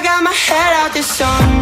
I got my head out this song.